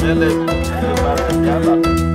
melek melek.